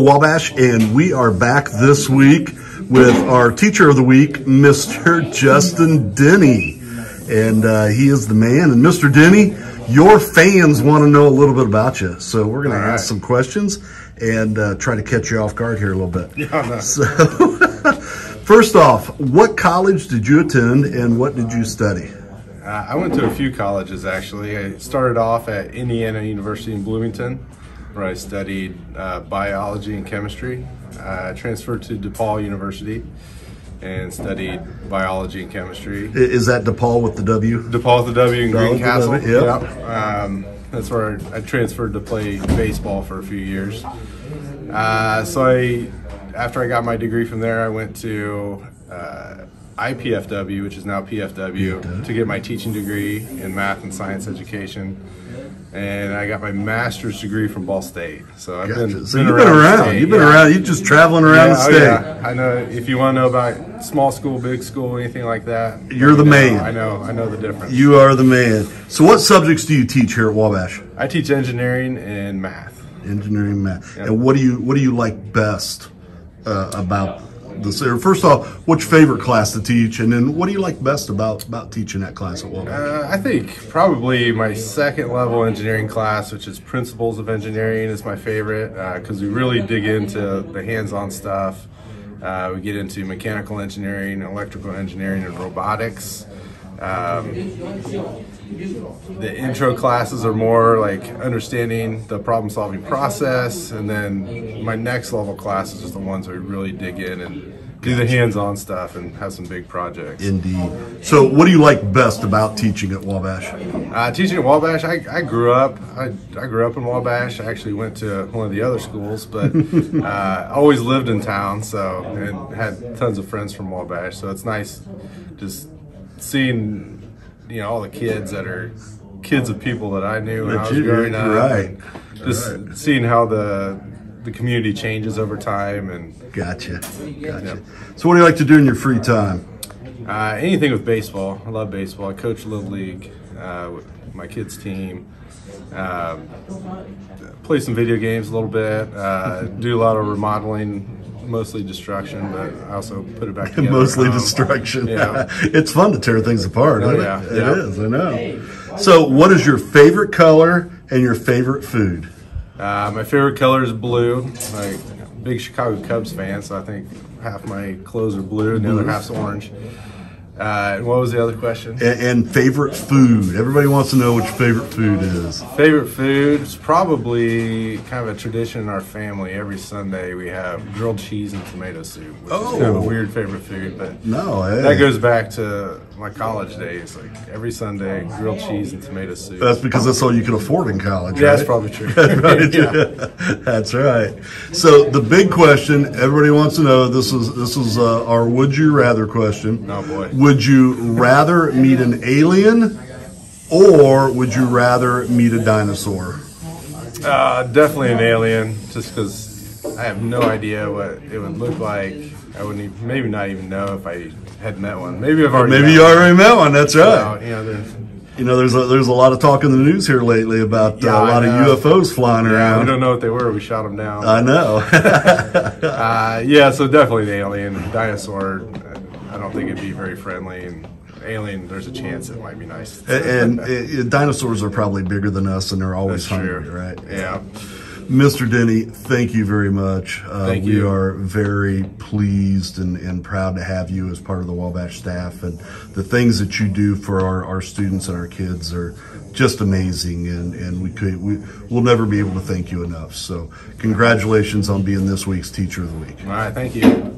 Wabash, and we are back this week with our teacher of the week, Mr. Justin Denny. And uh, he is the man. And Mr. Denny, your fans want to know a little bit about you. So we're going to ask some questions and uh, try to catch you off guard here a little bit. Yeah, no. So, first off, what college did you attend and what did you study? Uh, I went to a few colleges actually. I started off at Indiana University in Bloomington, where I studied uh, biology and chemistry. I transferred to DePauw University and studied biology and chemistry. Is that DePauw with the W? DePauw with the W in DePauw with the Greencastle. Yep. Yep. Um, that's where I transferred to play baseball for a few years. Uh, so I, after I got my degree from there, I went to uh, IPFW, which is now PFW, to get my teaching degree in math and science education. And I got my master's degree from Ball State. So I've been, Gotcha. So you've been the around. state, You've been yeah. around. You're just traveling around Yeah, the oh, state. yeah. I know. If you want to know about small school, big school, anything like that, You're the know. man. I know. I know the difference. You are the man. So, what subjects do you teach here at Wabash? I teach engineering and math. Engineering, math. And what do you what do you like best uh, about this? First off, what's your favorite class to teach, and then what do you like best about about teaching that class at Wabash? Uh, I think probably my second level engineering class, which is Principles of Engineering, is my favorite because we really dig into the hands-on stuff. Uh, we get into mechanical engineering, electrical engineering, and robotics. Um, the intro classes are more like understanding the problem-solving process, and then my next level classes is the ones where we really dig in and do the hands-on stuff and have some big projects. Indeed. So, what do you like best about teaching at Wabash? Uh, teaching at Wabash, I, I grew up. I, I grew up in Wabash. I actually went to one of the other schools, but uh, always lived in town, so and had tons of friends from Wabash. So it's nice just seeing, you know, all the kids that are kids of people that I knew when I That was growing up. right. Just seeing how the the community changes over time and Gotcha. Gotcha. So, what do you like to do in your free time? Uh, anything with baseball. I love baseball. I coach a Little League uh, with my kids' team. Um, play some video games a little bit. Uh, do a lot of remodeling, mostly destruction, but I also put it back together. Mostly Um, destruction. yeah. it's fun to tear things apart. Oh, isn't yeah. It, Yeah. it is. I know. So, what is your favorite color and your favorite food? Uh, my favorite color is blue. Like big Chicago Cubs fan, so I think half my clothes are blue and the other half's orange. Uh, and what was the other question? And, and favorite food. Everybody wants to know what your favorite food is. Favorite food is probably kind of a tradition in our family. Every Sunday we have grilled cheese and tomato soup, which is kind of a Oh. weird favorite food, but No, hey. that goes back to my college days. Like every Sunday, grilled cheese and tomato soup. That's because that's all you could afford in college. yeah, that's probably true. right. yeah. That's right. So the big question everybody wants to know this is this is uh, our would you rather question. Oh, boy. Would you rather meet an alien or would you rather meet a dinosaur? Uh, definitely an alien, just because I have no idea what it would look like. I wouldn't even, maybe not even know if I had met one. Maybe I've already. Maybe you already met one. That's right. you know, there's- You know, there's a, there's a lot of talk in the news here lately about uh, Yeah, a lot of UFOs flying yeah, we don't know what they were. We shot them down. I know. Uh, yeah, so definitely an alien. Dinosaur, I don't think it'd be very friendly. And alien, there's a chance it might be nice. and, and uh, dinosaurs are probably bigger than us, and they're always That's hungry, true. right? Yeah. Mr. Denny, thank you very much. Uh, Thank we are very pleased and, and proud to have you as part of the Wabash staff. And the things that you do for our, our students and our kids are just amazing. And, and we could, we, we'll never be able to thank you enough. So congratulations on being this week's Teacher of the Week. All right. Thank you.